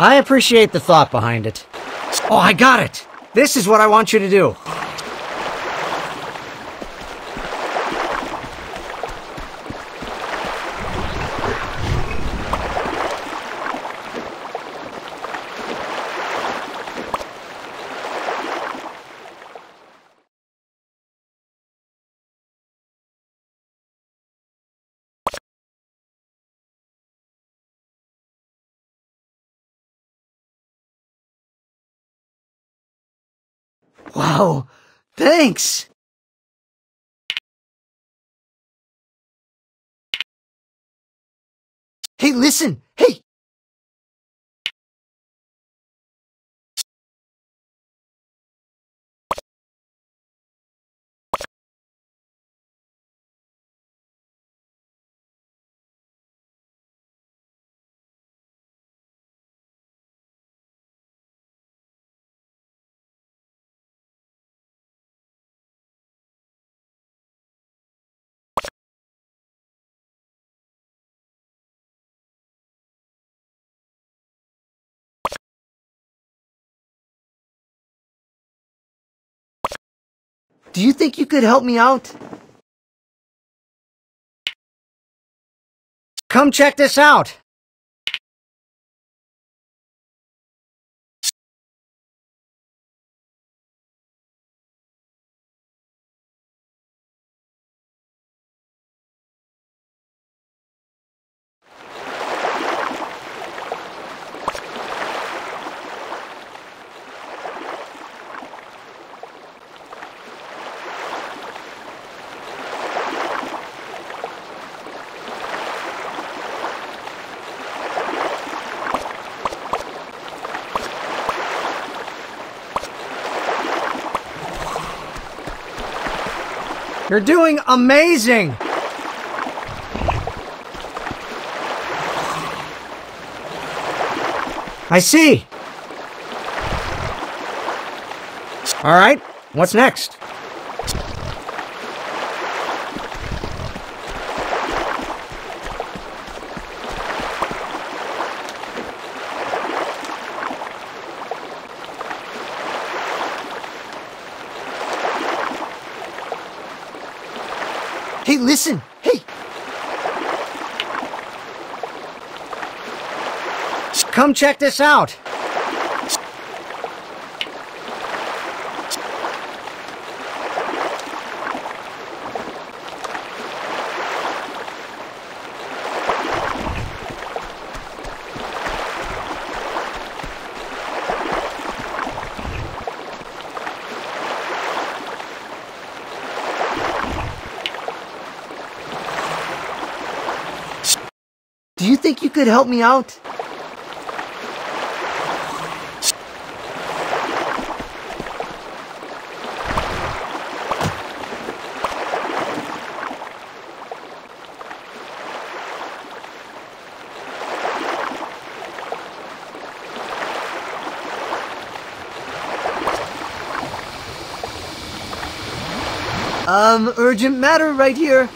I appreciate the thought behind it. Oh, I got it! This is what I want you to do. Wow, thanks! Hey, listen! Hey! Do you think you could help me out? Come check this out! You're doing amazing! I see. All right, what's next? Hey, listen! Hey! Come check this out! Do you think you could help me out? Um, urgent matter right here.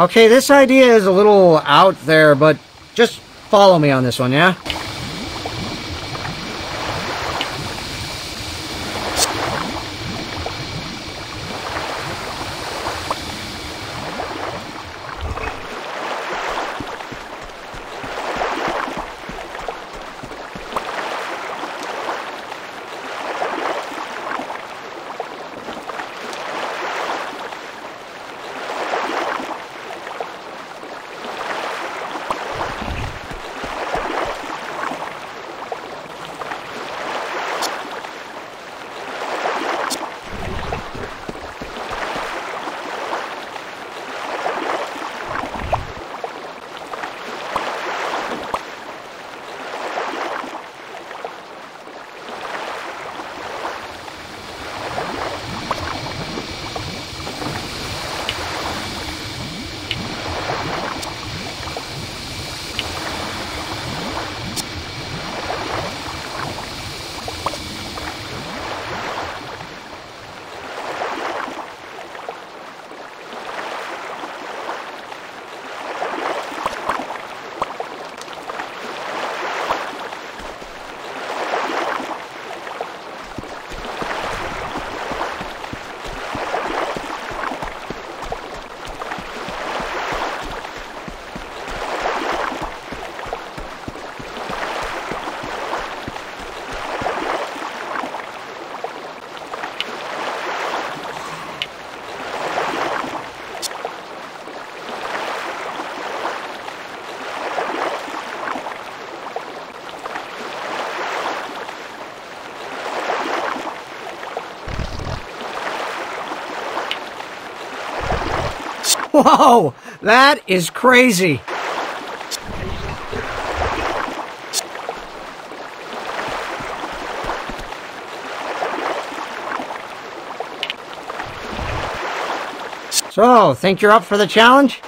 Okay, this idea is a little out there, but just follow me on this one, yeah? Whoa! That is crazy! So, think you're up for the challenge?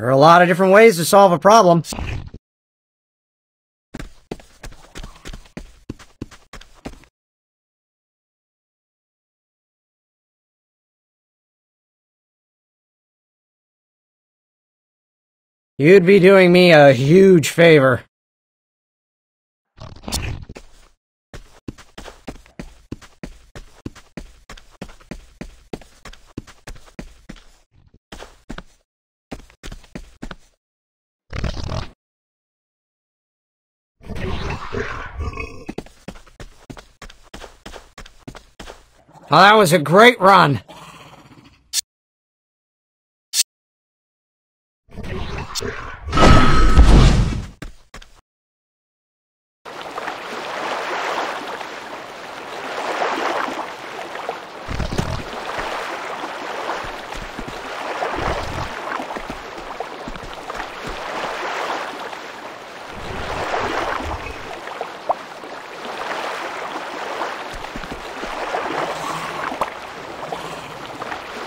There are a lot of different ways to solve a problem. You'd be doing me a huge favor. Oh, that was a great run.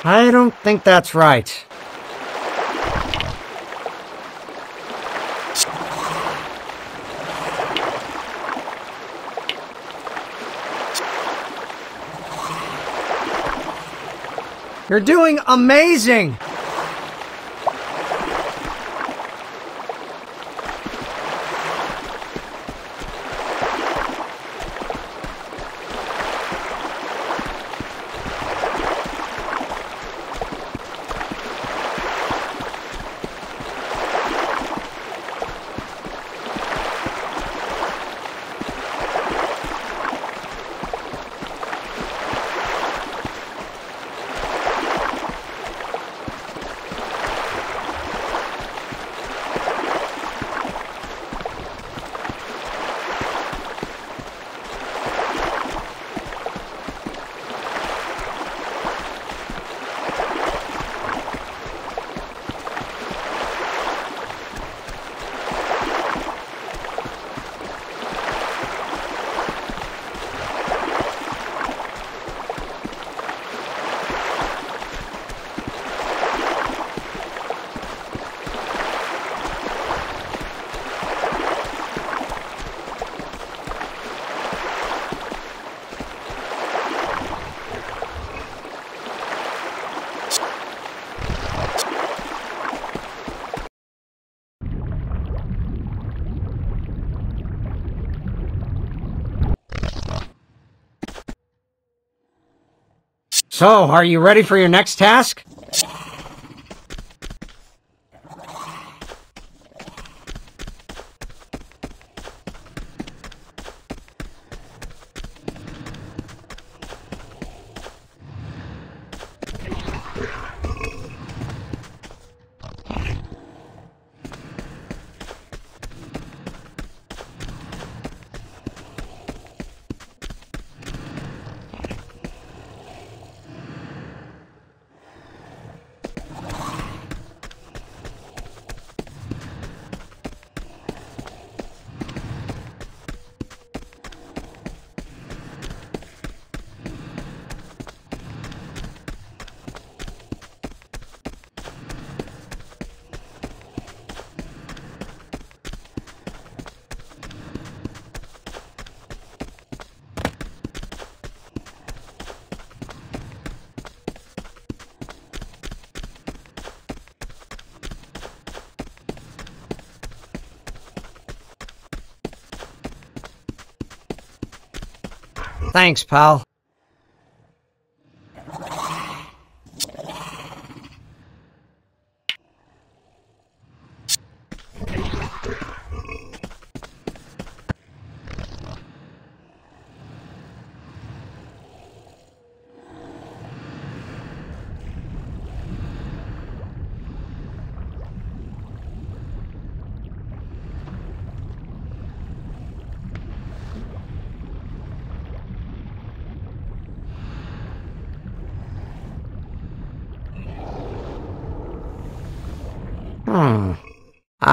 I don't think that's right. You're doing amazing! So, are you ready for your next task? Thanks, pal.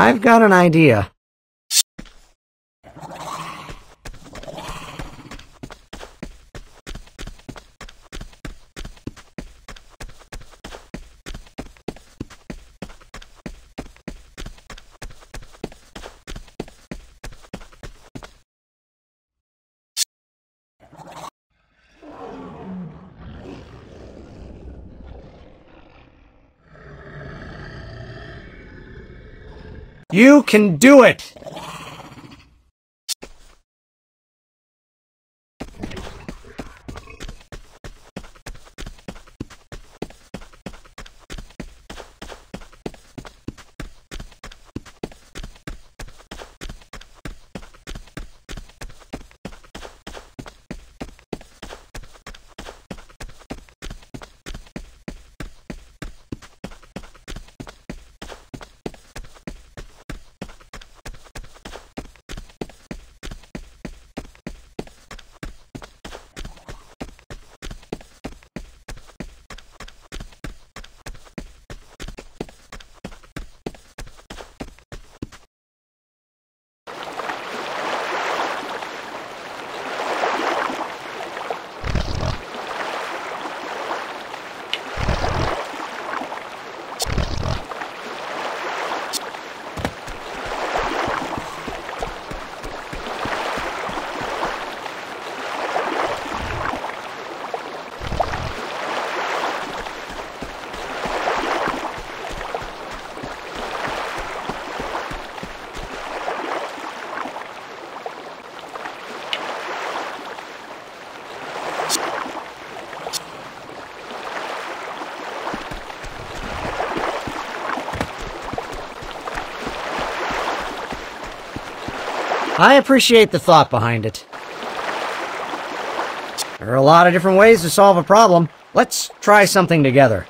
I've got an idea. You can do it! I appreciate the thought behind it. There are a lot of different ways to solve a problem. Let's try something together.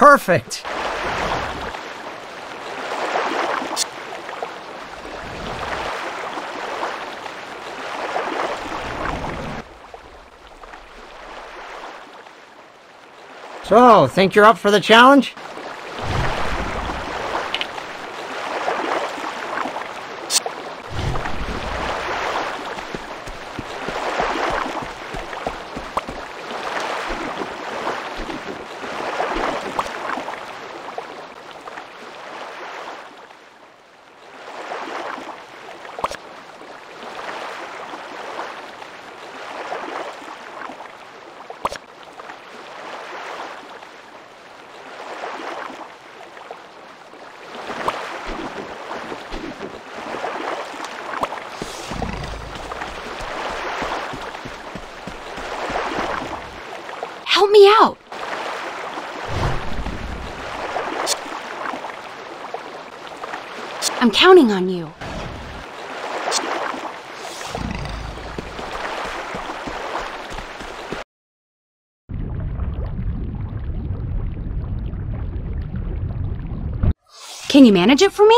Perfect! So, think you're up for the challenge? Help me out. I'm counting on you. Can you manage it for me?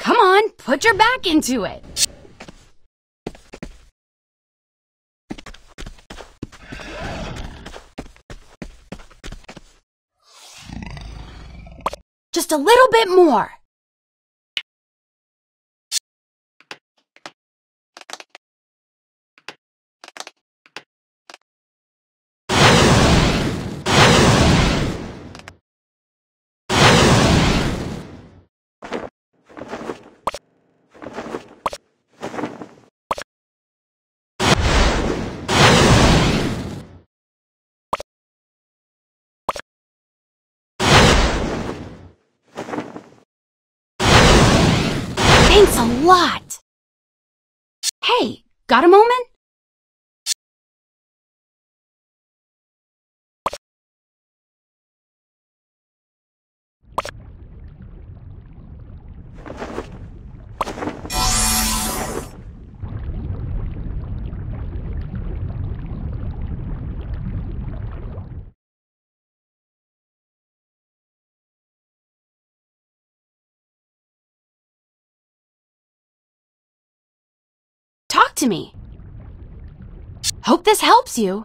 Come on, put your back into it. Just a little bit more. Thanks a lot. Hey, got a moment? To me. Hope this helps you.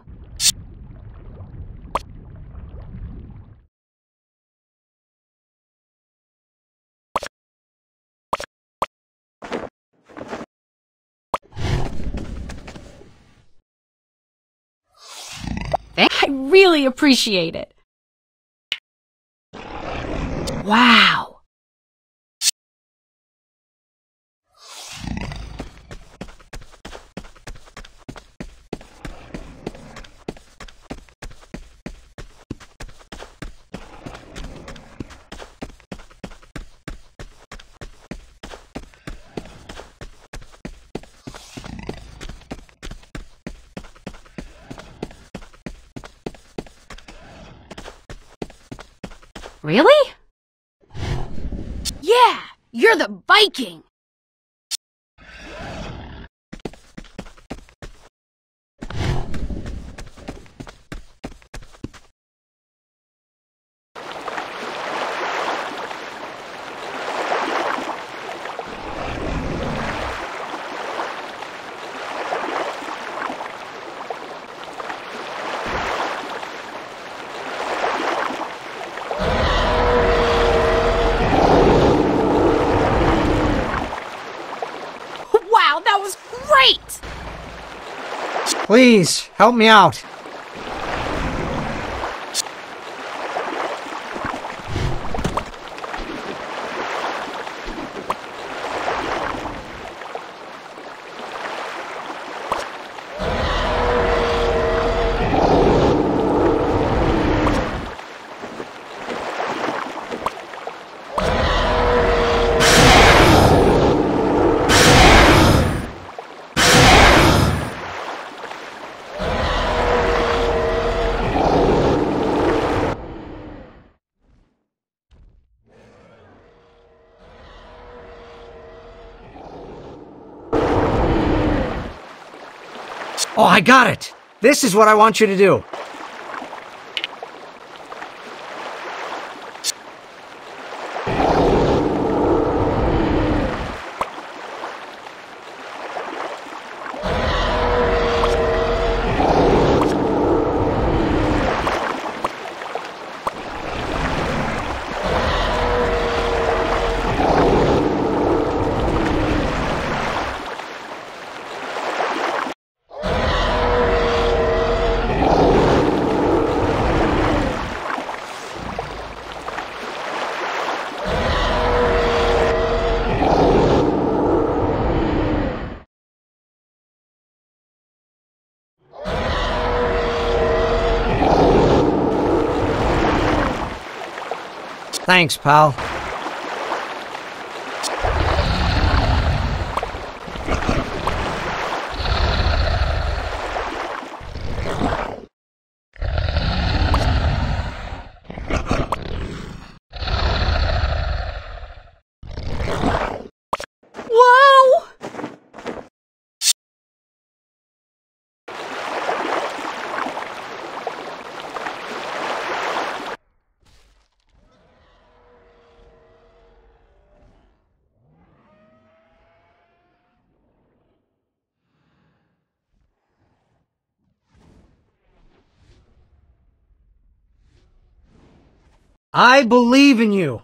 I really appreciate it. Wow. Really? Yeah, you're the Viking. Wow, that was great! Please, help me out. I got it! This is what I want you to do. Thanks, pal. Whoa! I believe in you.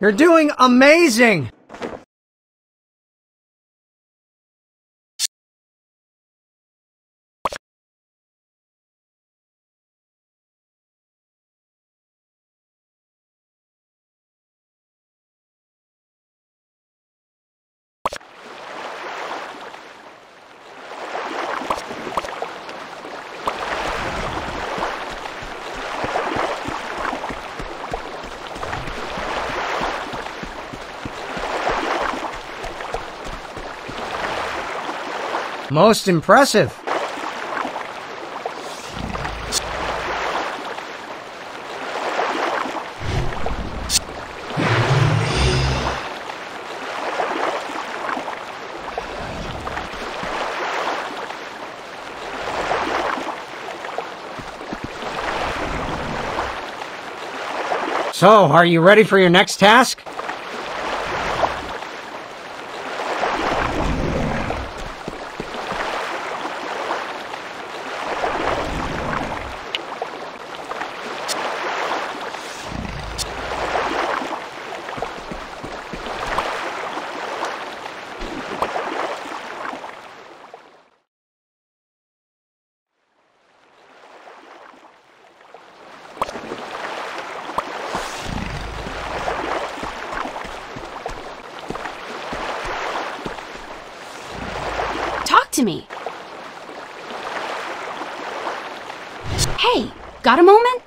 You're doing amazing! Most impressive. So, are you ready for your next task? To me. Hey, got a moment?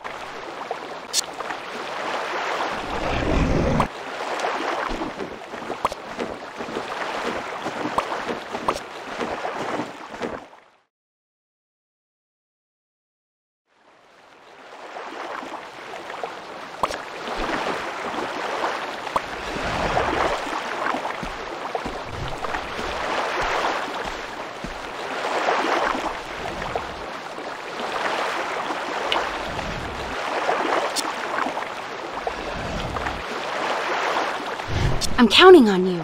I'm counting on you.